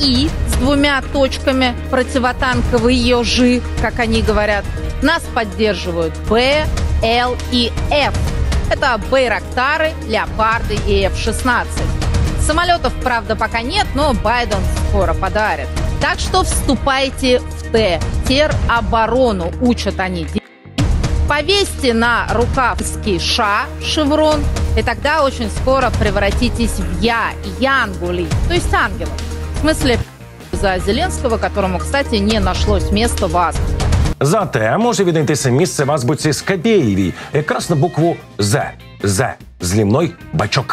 И с двумя точками противотанковые ежи, как они говорят. Нас поддерживают Б, Л и Ф. Это Байрактары, Леопарды и F-16. Самолетов, правда, пока нет, но Байден скоро подарит. Так что вступайте в Т. Тероборону учат они. Повесьте на рукавский ша, шеврон, и тогда очень скоро превратитесь в я, янгули, то есть ангелов. В смысле за Зеленского, которому, кстати, не нашлось места в Азбуке. Зате може віднайтися місце в азбуці Скабєєвій, якраз на букву З. З. Злівной бачок.